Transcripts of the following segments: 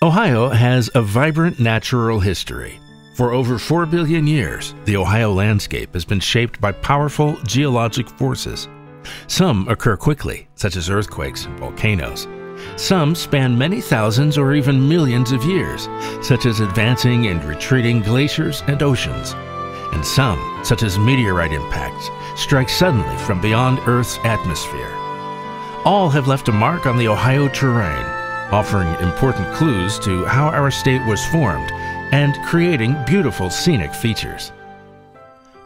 Ohio has a vibrant natural history. For over 4 billion years, the Ohio landscape has been shaped by powerful geologic forces. Some occur quickly, such as earthquakes and volcanoes. Some span many thousands or even millions of years, such as advancing and retreating glaciers and oceans. And some, such as meteorite impacts, strike suddenly from beyond Earth's atmosphere. All have left a mark on the Ohio terrain, offering important clues to how our state was formed and creating beautiful scenic features.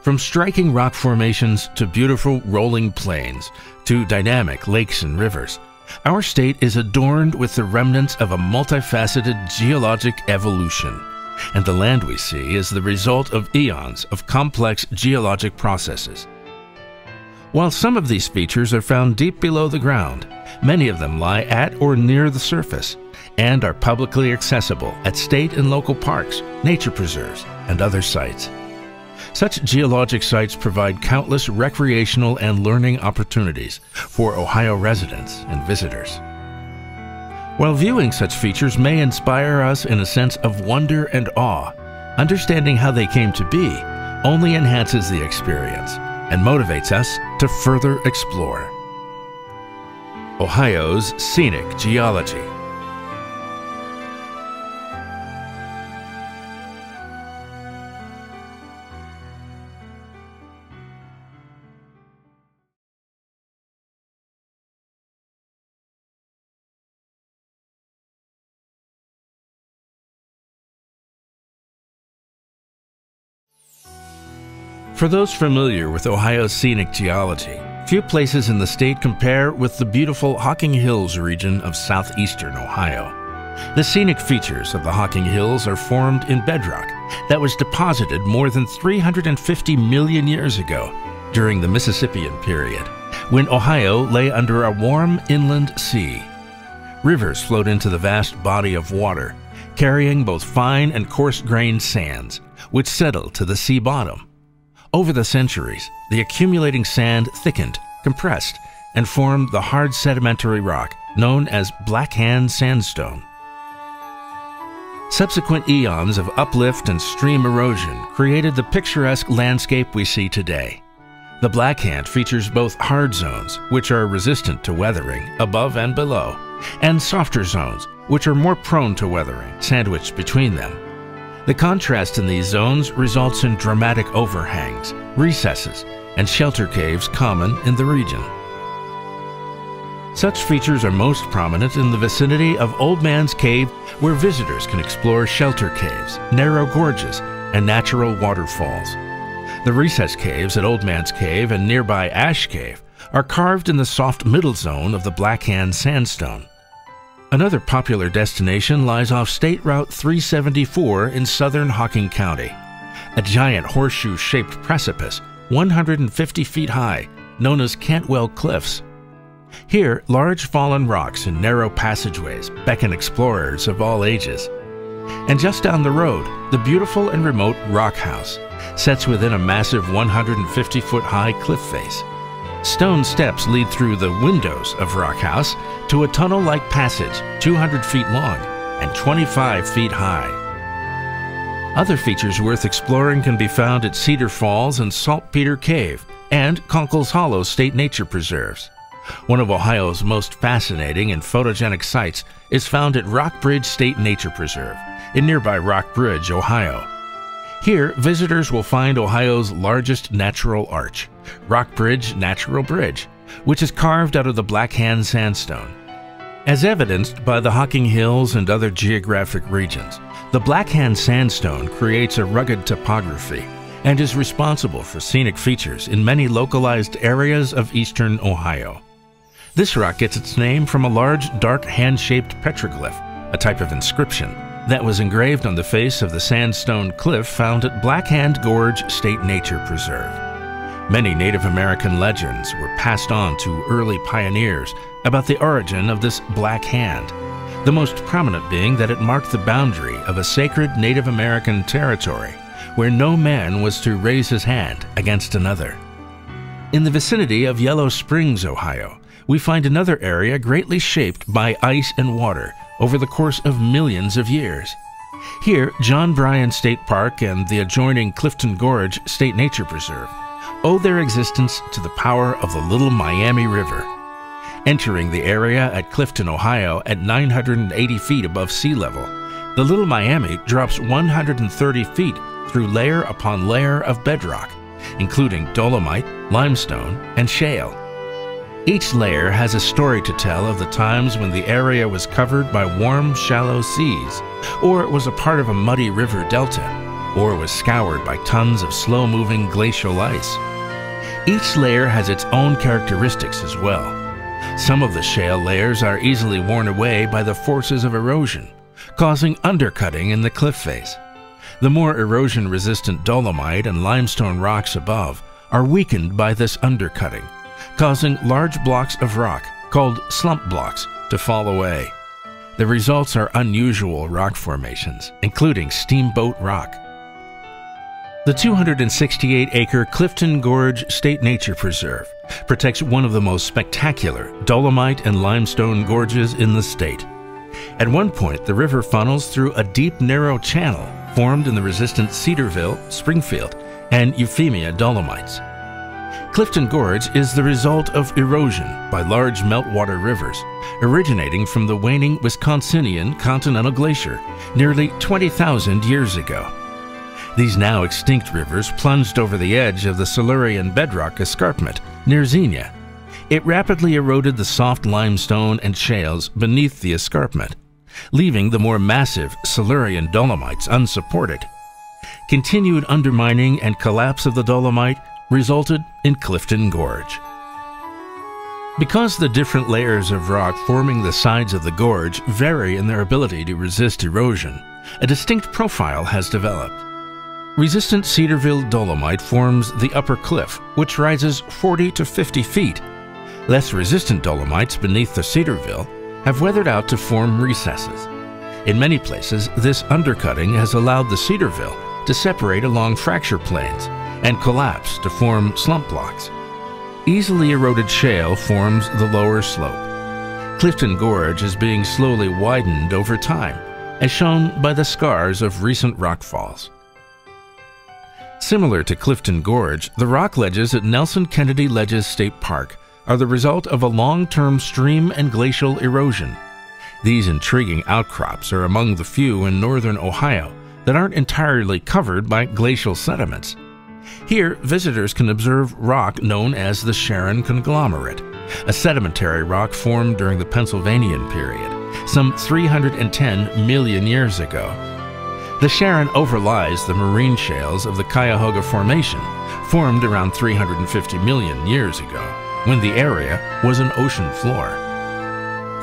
From striking rock formations to beautiful rolling plains to dynamic lakes and rivers, our state is adorned with the remnants of a multifaceted geologic evolution, and the land we see is the result of eons of complex geologic processes. While some of these features are found deep below the ground, many of them lie at or near the surface and are publicly accessible at state and local parks, nature preserves, and other sites. Such geologic sites provide countless recreational and learning opportunities for Ohio residents and visitors. While viewing such features may inspire us in a sense of wonder and awe, understanding how they came to be only enhances the experience and motivates us to further explore. Ohio's Scenic Geology. For those familiar with Ohio's scenic geology, few places in the state compare with the beautiful Hocking Hills region of southeastern Ohio. The scenic features of the Hocking Hills are formed in bedrock that was deposited more than 350 million years ago during the Mississippian period, when Ohio lay under a warm inland sea. Rivers flowed into the vast body of water, carrying both fine and coarse grained sands, which settled to the sea bottom. Over the centuries, the accumulating sand thickened, compressed, and formed the hard sedimentary rock known as Blackhand Sandstone. Subsequent eons of uplift and stream erosion created the picturesque landscape we see today. The Blackhand features both hard zones, which are resistant to weathering above and below, and softer zones, which are more prone to weathering, sandwiched between them. The contrast in these zones results in dramatic overhangs, recesses, and shelter caves common in the region. Such features are most prominent in the vicinity of Old Man's Cave, where visitors can explore shelter caves, narrow gorges, and natural waterfalls. The recess caves at Old Man's Cave and nearby Ash Cave are carved in the soft middle zone of the Black Hand Sandstone. Another popular destination lies off State Route 374 in southern Hocking County. A giant horseshoe shaped precipice, 150 feet high, known as Cantwell Cliffs. Here, large fallen rocks and narrow passageways beckon explorers of all ages. And just down the road, the beautiful and remote Rock House sets within a massive 150 foot high cliff face. Stone steps lead through the windows of Rock House to a tunnel like passage 200 feet long and 25 feet high. Other features worth exploring can be found at Cedar Falls and Saltpeter Cave and Conkle's Hollow State Nature Preserves. One of Ohio's most fascinating and photogenic sites is found at Rockbridge State Nature Preserve in nearby Rockbridge, Ohio. Here, visitors will find Ohio's largest natural arch, Rockbridge Natural Bridge, which is carved out of the Black Hand Sandstone. As evidenced by the Hocking Hills and other geographic regions, the Black Hand Sandstone creates a rugged topography and is responsible for scenic features in many localized areas of eastern Ohio. This rock gets its name from a large, dark hand-shaped petroglyph, a type of inscription that was engraved on the face of the sandstone cliff found at Black Hand Gorge State Nature Preserve. Many Native American legends were passed on to early pioneers about the origin of this Black Hand, the most prominent being that it marked the boundary of a sacred Native American territory where no man was to raise his hand against another. In the vicinity of Yellow Springs, Ohio, we find another area greatly shaped by ice and water over the course of millions of years. Here, John Bryan State Park and the adjoining Clifton Gorge State Nature Preserve owe their existence to the power of the Little Miami River. Entering the area at Clifton, Ohio at 980 feet above sea level, the Little Miami drops 130 feet through layer upon layer of bedrock, including dolomite, limestone, and shale. Each layer has a story to tell of the times when the area was covered by warm, shallow seas, or it was a part of a muddy river delta, or was scoured by tons of slow moving glacial ice. Each layer has its own characteristics as well. Some of the shale layers are easily worn away by the forces of erosion, causing undercutting in the cliff face. The more erosion resistant dolomite and limestone rocks above are weakened by this undercutting causing large blocks of rock, called slump blocks, to fall away. The results are unusual rock formations, including Steamboat Rock. The 268 acre Clifton Gorge State Nature Preserve protects one of the most spectacular dolomite and limestone gorges in the state. At one point, the river funnels through a deep, narrow channel formed in the resistant Cedarville, Springfield, and Euphemia dolomites. Clifton Gorge is the result of erosion by large meltwater rivers originating from the waning Wisconsinian Continental Glacier nearly 20,000 years ago. These now extinct rivers plunged over the edge of the Silurian bedrock escarpment near Xenia. It rapidly eroded the soft limestone and shales beneath the escarpment, leaving the more massive Silurian dolomites unsupported. Continued undermining and collapse of the dolomite resulted in Clifton Gorge. Because the different layers of rock forming the sides of the gorge vary in their ability to resist erosion, a distinct profile has developed. Resistant Cedarville dolomite forms the upper cliff, which rises 40 to 50 feet. Less resistant dolomites beneath the Cedarville have weathered out to form recesses. In many places, this undercutting has allowed the Cedarville to separate along fracture planes, and collapse to form slump blocks. Easily eroded shale forms the lower slope. Clifton Gorge is being slowly widened over time, as shown by the scars of recent rockfalls. Similar to Clifton Gorge, the rock ledges at Nelson Kennedy Ledges State Park are the result of a long-term stream and glacial erosion. These intriguing outcrops are among the few in northern Ohio that aren't entirely covered by glacial sediments. Here, visitors can observe rock known as the Sharon Conglomerate, a sedimentary rock formed during the Pennsylvanian period, some 310 million years ago. The Sharon overlies the marine shales of the Cuyahoga Formation, formed around 350 million years ago, when the area was an ocean floor.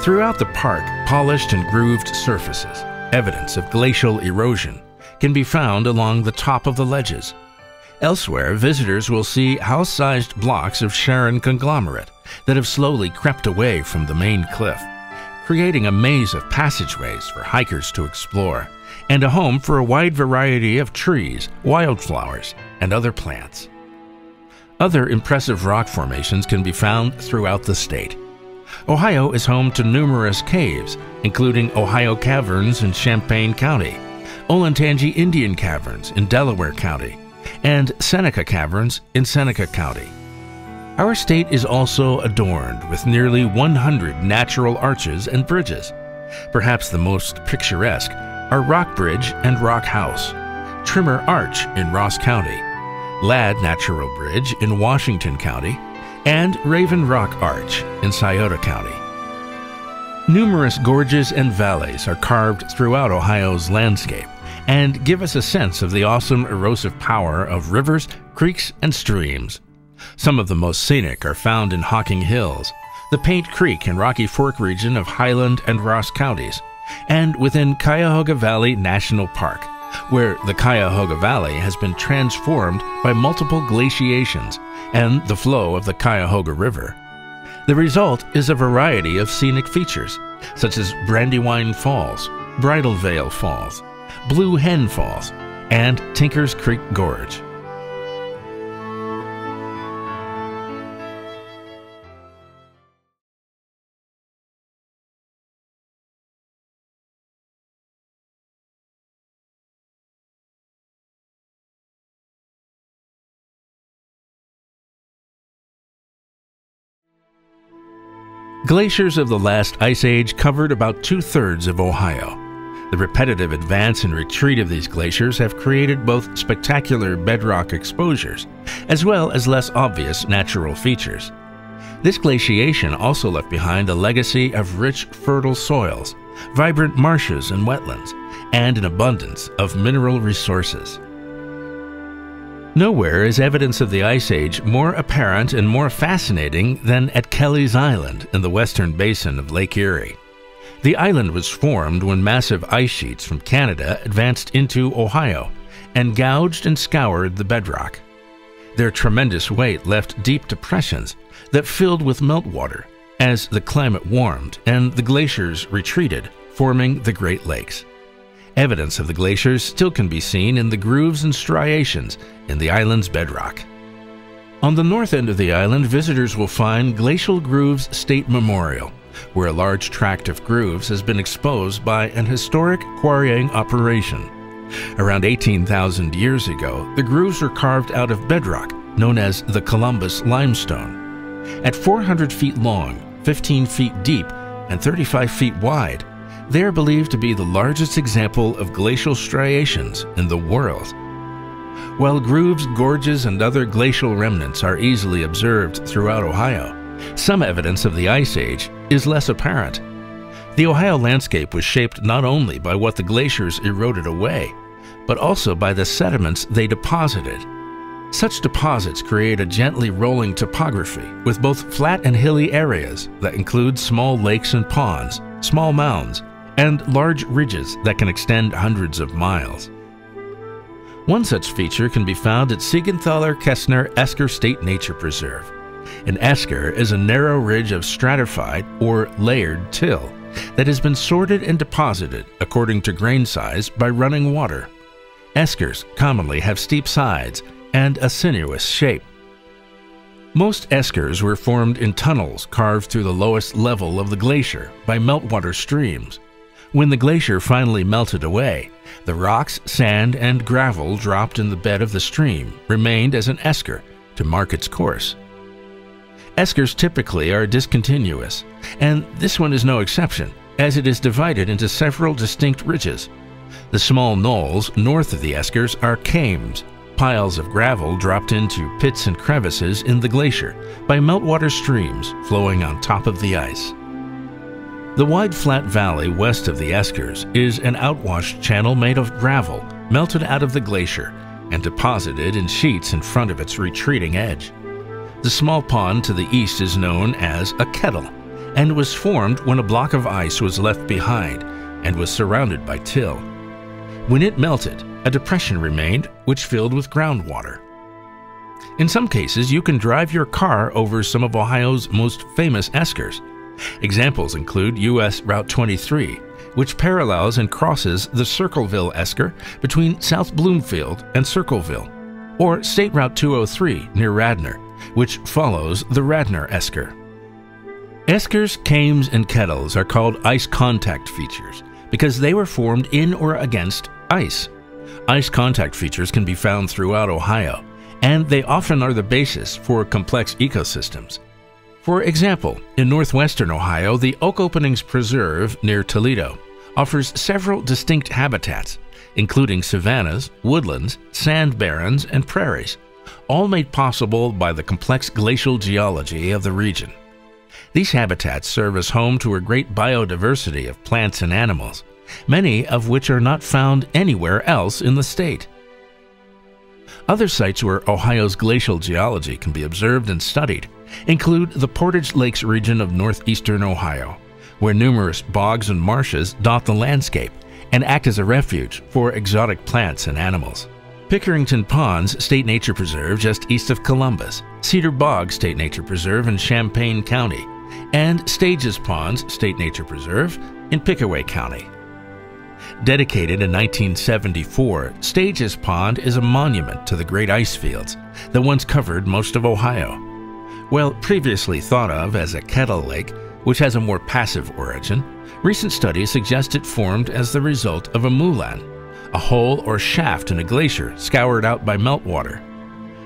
Throughout the park, polished and grooved surfaces, evidence of glacial erosion, can be found along the top of the ledges, Elsewhere, visitors will see house-sized blocks of Sharon conglomerate that have slowly crept away from the main cliff, creating a maze of passageways for hikers to explore and a home for a wide variety of trees, wildflowers, and other plants. Other impressive rock formations can be found throughout the state. Ohio is home to numerous caves, including Ohio Caverns in Champaign County, Olentangy Indian Caverns in Delaware County, and Seneca Caverns in Seneca County. Our state is also adorned with nearly 100 natural arches and bridges. Perhaps the most picturesque are Rock Bridge and Rock House, Trimmer Arch in Ross County, Ladd Natural Bridge in Washington County, and Raven Rock Arch in Scioto County. Numerous gorges and valleys are carved throughout Ohio's landscape, and give us a sense of the awesome erosive power of rivers, creeks, and streams. Some of the most scenic are found in Hocking Hills, the Paint Creek and Rocky Fork region of Highland and Ross counties, and within Cuyahoga Valley National Park, where the Cuyahoga Valley has been transformed by multiple glaciations and the flow of the Cuyahoga River. The result is a variety of scenic features, such as Brandywine Falls, Bridal Veil Falls, Blue Hen Falls, and Tinker's Creek Gorge. Glaciers of the last ice age covered about two-thirds of Ohio. The repetitive advance and retreat of these glaciers have created both spectacular bedrock exposures as well as less obvious natural features. This glaciation also left behind a legacy of rich, fertile soils, vibrant marshes and wetlands, and an abundance of mineral resources. Nowhere is evidence of the Ice Age more apparent and more fascinating than at Kelleys Island in the western basin of Lake Erie. The island was formed when massive ice sheets from Canada advanced into Ohio and gouged and scoured the bedrock. Their tremendous weight left deep depressions that filled with meltwater as the climate warmed and the glaciers retreated, forming the Great Lakes. Evidence of the glaciers still can be seen in the grooves and striations in the island's bedrock. On the north end of the island, visitors will find Glacial Grooves State Memorial, where a large tract of grooves has been exposed by an historic quarrying operation. Around 18,000 years ago, the grooves were carved out of bedrock known as the Columbus limestone. At 400 feet long, 15 feet deep, and 35 feet wide, they are believed to be the largest example of glacial striations in the world. While grooves, gorges, and other glacial remnants are easily observed throughout Ohio, some evidence of the Ice Age is less apparent. The Ohio landscape was shaped not only by what the glaciers eroded away, but also by the sediments they deposited. Such deposits create a gently rolling topography with both flat and hilly areas that include small lakes and ponds, small mounds, and large ridges that can extend hundreds of miles. One such feature can be found at Siegenthaler Kestner Esker State Nature Preserve. An esker is a narrow ridge of stratified or layered till that has been sorted and deposited according to grain size by running water. Eskers commonly have steep sides and a sinuous shape. Most eskers were formed in tunnels carved through the lowest level of the glacier by meltwater streams. When the glacier finally melted away, the rocks, sand, and gravel dropped in the bed of the stream remained as an esker to mark its course. Eskers typically are discontinuous, and this one is no exception, as it is divided into several distinct ridges. The small knolls north of the eskers are kames, piles of gravel dropped into pits and crevices in the glacier by meltwater streams flowing on top of the ice. The wide flat valley west of the Eskers is an outwash channel made of gravel melted out of the glacier and deposited in sheets in front of its retreating edge. The small pond to the east is known as a kettle and was formed when a block of ice was left behind and was surrounded by till. When it melted, a depression remained which filled with groundwater. In some cases, you can drive your car over some of Ohio's most famous eskers, Examples include U.S. Route 23, which parallels and crosses the Circleville Esker between South Bloomfield and Circleville, or State Route 203 near Radnor, which follows the Radnor Esker. Eskers, kames, and kettles are called ice contact features because they were formed in or against ice. Ice contact features can be found throughout Ohio, and they often are the basis for complex ecosystems. For example, in northwestern Ohio, the Oak Openings Preserve near Toledo offers several distinct habitats, including savannas, woodlands, sand barrens, and prairies, all made possible by the complex glacial geology of the region. These habitats serve as home to a great biodiversity of plants and animals, many of which are not found anywhere else in the state. Other sites where Ohio's glacial geology can be observed and studied include the Portage Lakes region of northeastern Ohio, where numerous bogs and marshes dot the landscape and act as a refuge for exotic plants and animals. Pickerington Ponds State Nature Preserve just east of Columbus, Cedar Bog State Nature Preserve in Champaign County, and Stages Ponds State Nature Preserve in Pickaway County. Dedicated in 1974, Stages Pond is a monument to the great ice fields that once covered most of Ohio. While previously thought of as a kettle lake, which has a more passive origin, recent studies suggest it formed as the result of a moulin, a hole or shaft in a glacier scoured out by meltwater.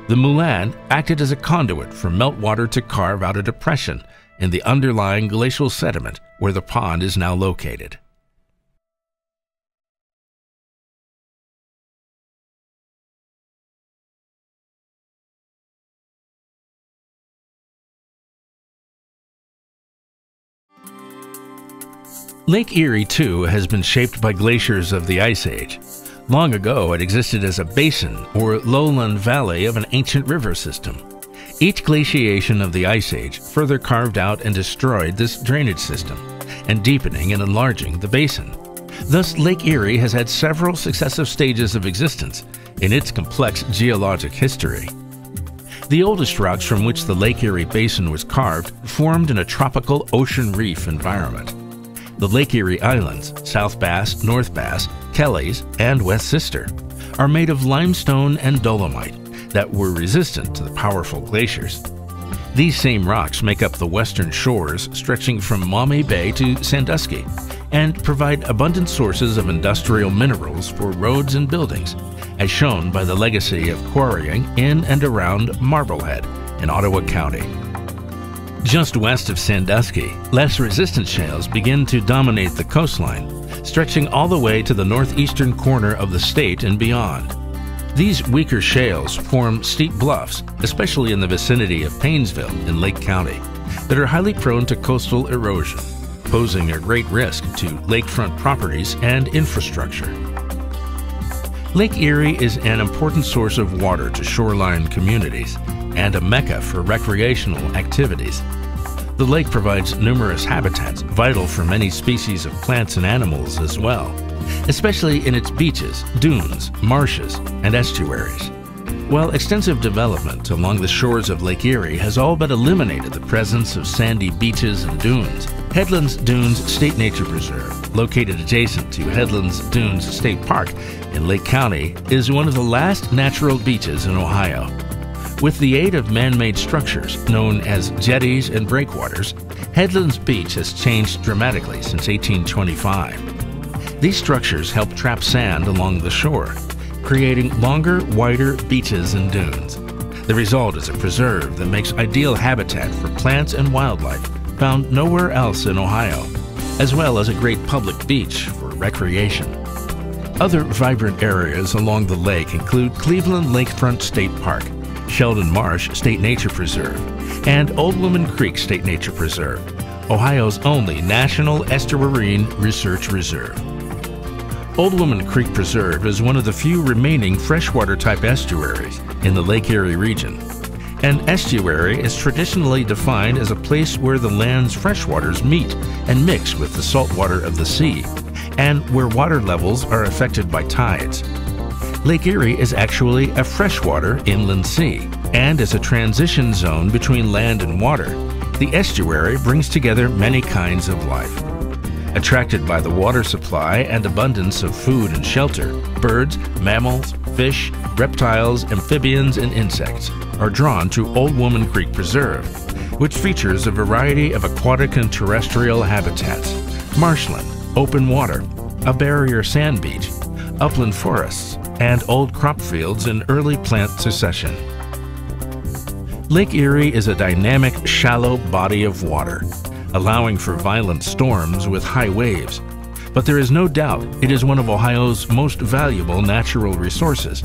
The moulin acted as a conduit for meltwater to carve out a depression in the underlying glacial sediment where the pond is now located. Lake Erie, too, has been shaped by glaciers of the Ice Age. Long ago, it existed as a basin or lowland valley of an ancient river system. Each glaciation of the Ice Age further carved out and destroyed this drainage system, and deepening and enlarging the basin. Thus, Lake Erie has had several successive stages of existence in its complex geologic history. The oldest rocks from which the Lake Erie Basin was carved formed in a tropical ocean reef environment. The Lake Erie Islands, South Bass, North Bass, Kelleys, and West Sister, are made of limestone and dolomite that were resistant to the powerful glaciers. These same rocks make up the western shores stretching from Maumee Bay to Sandusky and provide abundant sources of industrial minerals for roads and buildings, as shown by the legacy of quarrying in and around Marblehead in Ottawa County. Just west of Sandusky, less resistant shales begin to dominate the coastline, stretching all the way to the northeastern corner of the state and beyond. These weaker shales form steep bluffs, especially in the vicinity of Painesville in Lake County, that are highly prone to coastal erosion, posing a great risk to lakefront properties and infrastructure. Lake Erie is an important source of water to shoreline communities and a mecca for recreational activities. The lake provides numerous habitats vital for many species of plants and animals as well, especially in its beaches, dunes, marshes, and estuaries. While extensive development along the shores of Lake Erie has all but eliminated the presence of sandy beaches and dunes, Headlands Dunes State Nature Preserve, located adjacent to Headlands Dunes State Park in Lake County, is one of the last natural beaches in Ohio. With the aid of man made structures known as jetties and breakwaters, Headlands Beach has changed dramatically since 1825. These structures help trap sand along the shore, creating longer, wider beaches and dunes. The result is a preserve that makes ideal habitat for plants and wildlife found nowhere else in Ohio, as well as a great public beach for recreation. Other vibrant areas along the lake include Cleveland Lakefront State Park, Sheldon Marsh State Nature Preserve, and Old Woman Creek State Nature Preserve, Ohio's only national estuarine research reserve. Old Woman Creek Preserve is one of the few remaining freshwater type estuaries in the Lake Erie region. An estuary is traditionally defined as a place where the land's freshwaters meet and mix with the saltwater of the sea, and where water levels are affected by tides. Lake Erie is actually a freshwater inland sea, and as a transition zone between land and water, the estuary brings together many kinds of life. Attracted by the water supply and abundance of food and shelter, birds, mammals, fish, reptiles, amphibians, and insects are drawn to Old Woman Creek Preserve, which features a variety of aquatic and terrestrial habitats marshland, open water, a barrier sand beach, upland forests, and old crop fields in early plant succession. Lake Erie is a dynamic, shallow body of water, allowing for violent storms with high waves. But there is no doubt it is one of Ohio's most valuable natural resources,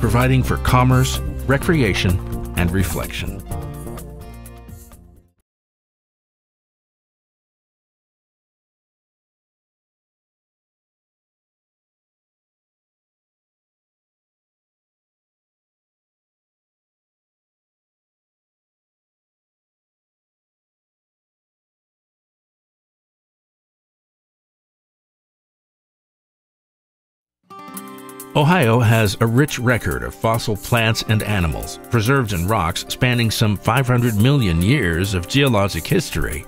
providing for commerce, recreation, and reflection. Ohio has a rich record of fossil plants and animals preserved in rocks spanning some 500 million years of geologic history.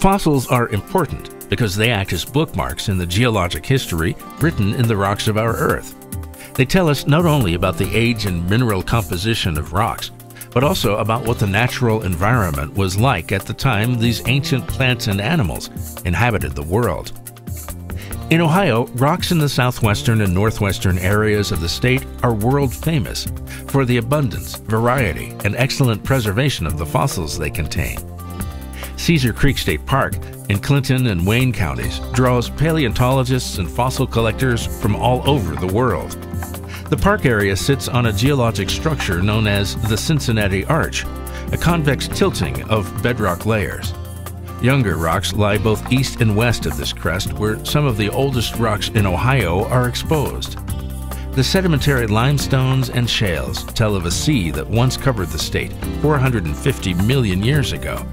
Fossils are important because they act as bookmarks in the geologic history written in the rocks of our Earth. They tell us not only about the age and mineral composition of rocks, but also about what the natural environment was like at the time these ancient plants and animals inhabited the world. In Ohio, rocks in the southwestern and northwestern areas of the state are world famous for the abundance, variety, and excellent preservation of the fossils they contain. Caesar Creek State Park in Clinton and Wayne counties draws paleontologists and fossil collectors from all over the world. The park area sits on a geologic structure known as the Cincinnati Arch, a convex tilting of bedrock layers. Younger rocks lie both east and west of this crest, where some of the oldest rocks in Ohio are exposed. The sedimentary limestones and shales tell of a sea that once covered the state 450 million years ago,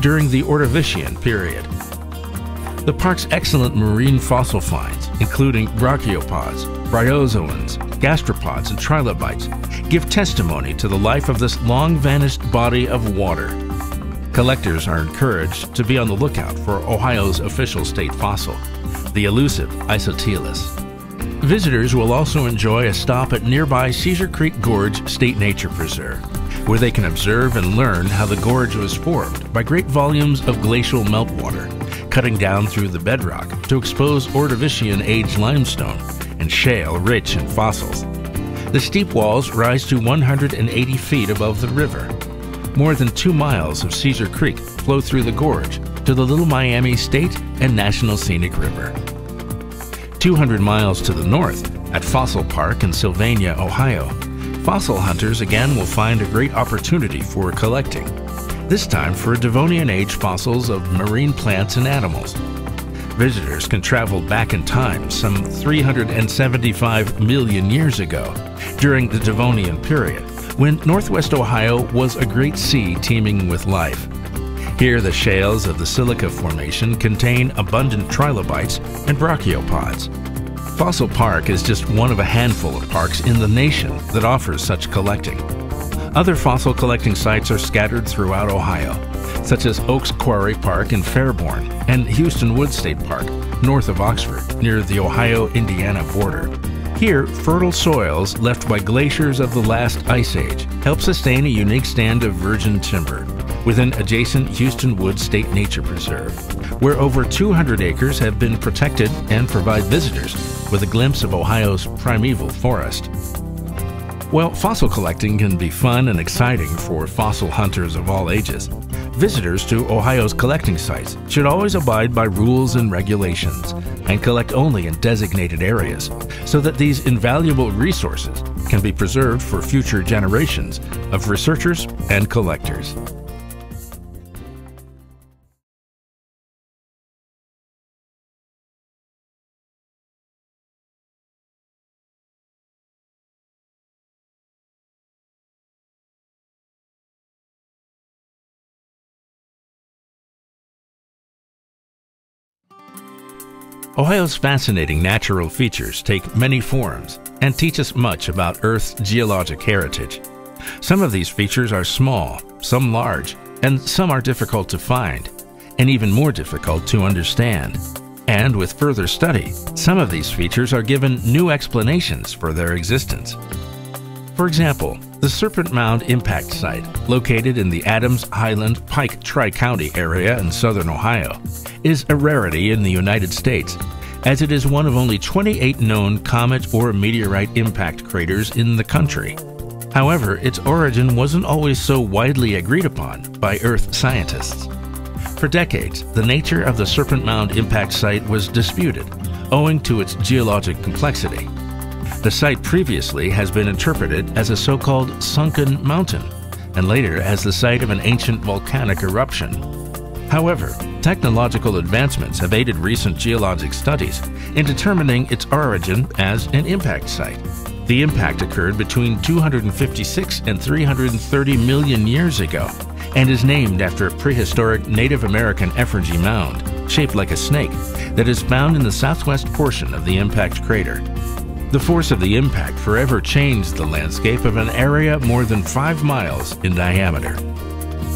during the Ordovician period. The park's excellent marine fossil finds, including brachiopods, bryozoans, gastropods, and trilobites, give testimony to the life of this long vanished body of water. Collectors are encouraged to be on the lookout for Ohio's official state fossil, the elusive Isotelus. Visitors will also enjoy a stop at nearby Caesar Creek Gorge State Nature Preserve, where they can observe and learn how the gorge was formed by great volumes of glacial meltwater, cutting down through the bedrock to expose Ordovician age limestone and shale rich in fossils. The steep walls rise to 180 feet above the river. More than two miles of Caesar Creek flow through the gorge to the Little Miami State and National Scenic River. 200 miles to the north, at Fossil Park in Sylvania, Ohio, fossil hunters again will find a great opportunity for collecting, this time for Devonian age fossils of marine plants and animals. Visitors can travel back in time some 375 million years ago, during the Devonian period, when northwest Ohio was a great sea teeming with life. Here, the shales of the Silica Formation contain abundant trilobites and brachiopods. Fossil Park is just one of a handful of parks in the nation that offers such collecting. Other fossil collecting sites are scattered throughout Ohio, such as Oaks Quarry Park in Fairborn and Hueston Woods State Park, north of Oxford, near the Ohio-Indiana border. Here, fertile soils left by glaciers of the last ice age help sustain a unique stand of virgin timber within adjacent Hueston Woods State Nature Preserve, where over 200 acres have been protected and provide visitors with a glimpse of Ohio's primeval forest. While fossil collecting can be fun and exciting for fossil hunters of all ages, visitors to Ohio's collecting sites should always abide by rules and regulations and collect only in designated areas so that these invaluable resources can be preserved for future generations of researchers and collectors. Ohio's fascinating natural features take many forms and teach us much about Earth's geologic heritage. Some of these features are small, some large, and some are difficult to find, and even more difficult to understand. And with further study, some of these features are given new explanations for their existence. For example, the Serpent Mound Impact Site, located in the Adams Highland Pike Tri County area in southern Ohio, is a rarity in the United States, as it is one of only 28 known comet or meteorite impact craters in the country. However, its origin wasn't always so widely agreed upon by Earth scientists. For decades, the nature of the Serpent Mound impact site was disputed, owing to its geologic complexity. The site previously has been interpreted as a so-called sunken mountain, and later as the site of an ancient volcanic eruption. However, technological advancements have aided recent geologic studies in determining its origin as an impact site. The impact occurred between 256 and 330 million years ago and is named after a prehistoric Native American effigy mound, shaped like a snake, that is found in the southwest portion of the impact crater. The force of the impact forever changed the landscape of an area more than five miles in diameter.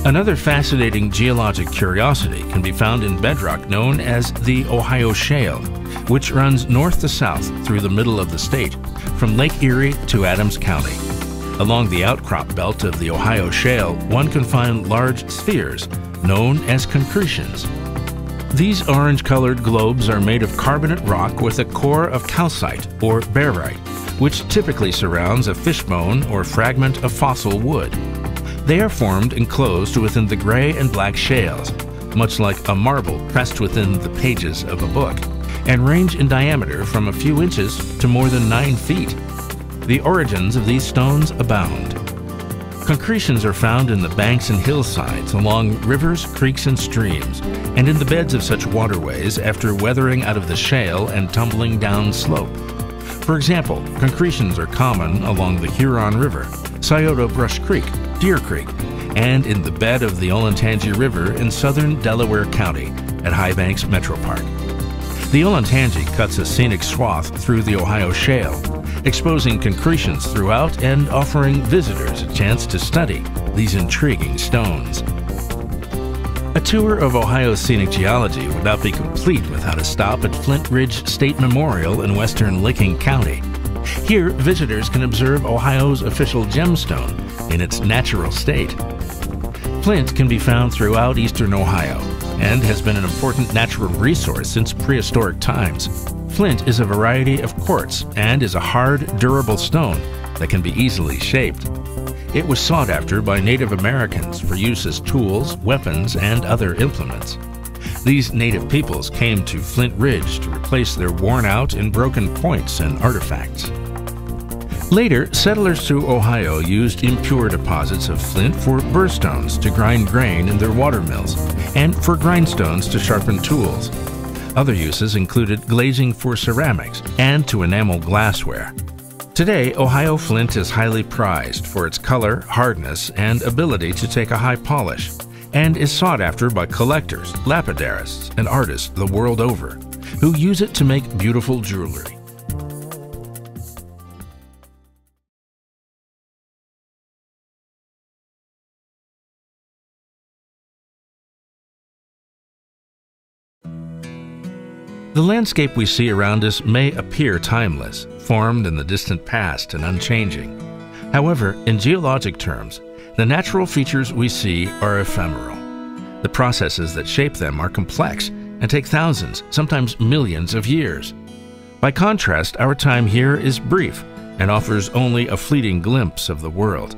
Another fascinating geologic curiosity can be found in bedrock known as the Ohio Shale, which runs north to south through the middle of the state, from Lake Erie to Adams County. Along the outcrop belt of the Ohio Shale, one can find large spheres known as concretions. These orange-colored globes are made of carbonate rock with a core of calcite or barite, which typically surrounds a fishbone or fragment of fossil wood. They are formed enclosed within the gray and black shales, much like a marble pressed within the pages of a book, and range in diameter from a few inches to more than 9 feet. The origins of these stones abound. Concretions are found in the banks and hillsides along rivers, creeks, and streams, and in the beds of such waterways after weathering out of the shale and tumbling down slope. For example, concretions are common along the Huron River, Scioto Brush Creek, Deer Creek, and in the bed of the Olentangy River in southern Delaware County at High Banks Metro Park. The Olentangy cuts a scenic swath through the Ohio Shale, exposing concretions throughout and offering visitors a chance to study these intriguing stones. A tour of Ohio's scenic geology would not be complete without a stop at Flint Ridge State Memorial in western Licking County. Here, visitors can observe Ohio's official gemstone in its natural state. Flint can be found throughout eastern Ohio and has been an important natural resource since prehistoric times. Flint is a variety of quartz and is a hard, durable stone that can be easily shaped. It was sought after by Native Americans for use as tools, weapons, and other implements. These native peoples came to Flint Ridge to replace their worn out and broken points and artifacts. Later, settlers through Ohio used impure deposits of flint for burrstones to grind grain in their water mills and for grindstones to sharpen tools. Other uses included glazing for ceramics and to enamel glassware. Today, Ohio flint is highly prized for its color, hardness, and ability to take a high polish, and is sought after by collectors, lapidarists, and artists the world over, who use it to make beautiful jewelry. The landscape we see around us may appear timeless, formed in the distant past and unchanging. However, in geologic terms, the natural features we see are ephemeral. The processes that shape them are complex and take thousands, sometimes millions of years. By contrast, our time here is brief and offers only a fleeting glimpse of the world.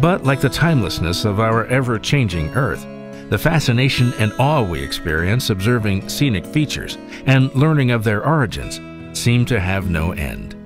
But like the timelessness of our ever changing Earth, the fascination and awe we experience observing scenic features and learning of their origins seem to have no end.